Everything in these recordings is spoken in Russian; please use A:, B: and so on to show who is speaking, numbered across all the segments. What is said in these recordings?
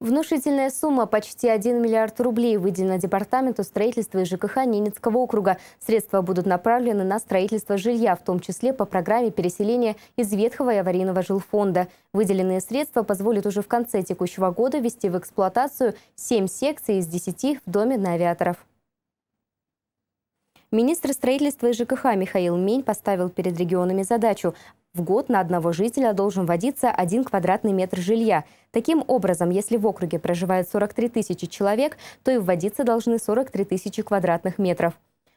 A: Внушительная сумма, почти 1 миллиард рублей, выделена Департаменту строительства и ЖКХ Ненецкого округа. Средства будут направлены на строительство жилья, в том числе по программе переселения из ветхого и аварийного жилфонда. Выделенные средства позволят уже в конце текущего года ввести в эксплуатацию 7 секций из 10 в доме на авиаторов. Министр строительства и ЖКХ Михаил Мень поставил перед регионами задачу в год на одного жителя должен вводиться один квадратный метр жилья. Таким образом, если в округе проживает 43 тысячи человек, то и вводиться должны 43 тысячи квадратных метров.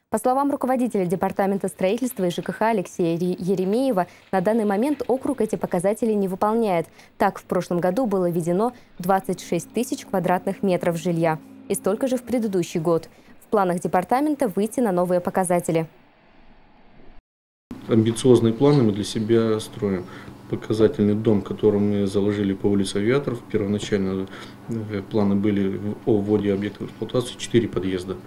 A: По словам руководителя Департамента строительства и ЖКХ Алексея Еремеева, на данный момент округ эти показатели не выполняет. Так, в прошлом году было введено 26 тысяч квадратных метров жилья и столько же в предыдущий год. В планах департамента выйти на новые показатели
B: амбициозные планы мы для себя строим. Показательный дом, который мы заложили по улице Авиаторов. Первоначально э, планы были о вводе объектов эксплуатации 4 подъезда.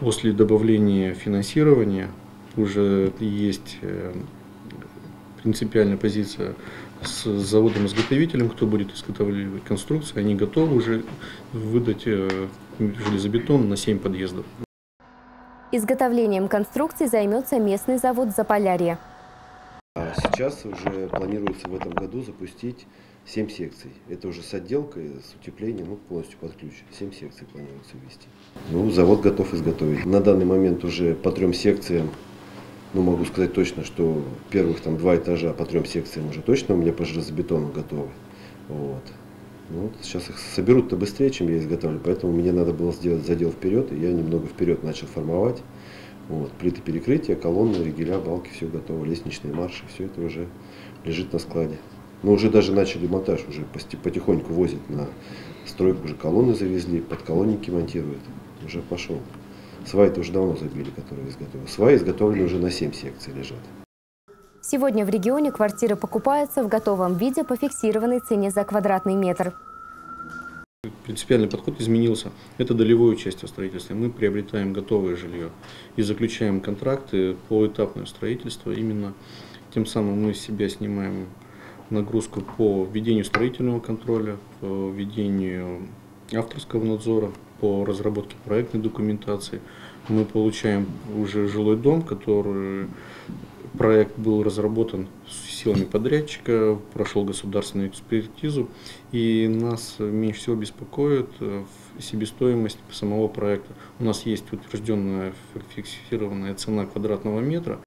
B: После добавления финансирования уже есть э, принципиальная позиция с заводом-изготовителем, кто будет изготавливать конструкции, они готовы уже выдать э, железобетон на 7 подъездов.
A: Изготовлением конструкций займется местный завод «Заполярье».
C: А сейчас уже планируется в этом году запустить 7 секций. Это уже с отделкой, с утеплением, ну, полностью под ключ. 7 секций планируется ввести. Ну, завод готов изготовить. На данный момент уже по трем секциям, ну, могу сказать точно, что первых там два этажа по трем секциям уже точно у меня по железобетону готовы. Вот. Ну, вот сейчас их соберут-то быстрее, чем я изготавливаю, поэтому мне надо было сделать задел вперед, и я немного вперед начал формовать. Вот, плиты перекрытия, колонны, ригеля, балки, все готово, лестничные марши, все это уже лежит на складе. Мы уже даже начали монтаж, уже потихоньку возят на стройку, уже колонны завезли, подколонники монтируют, уже пошел. Сваи-то уже давно забили, которые изготовлены. Сваи изготовлены уже на 7 секций лежат.
A: Сегодня в регионе квартиры покупаются в готовом виде по фиксированной цене за квадратный метр.
B: Принципиальный подход изменился. Это долевое участие в строительстве. Мы приобретаем готовое жилье и заключаем контракты по этапному строительству. Именно тем самым мы с себя снимаем нагрузку по ведению строительного контроля, по ведению авторского надзора, по разработке проектной документации. Мы получаем уже жилой дом, который Проект был разработан силами подрядчика, прошел государственную экспертизу, и нас меньше всего беспокоит э, себестоимость самого проекта. У нас есть утвержденная фиксированная цена квадратного метра,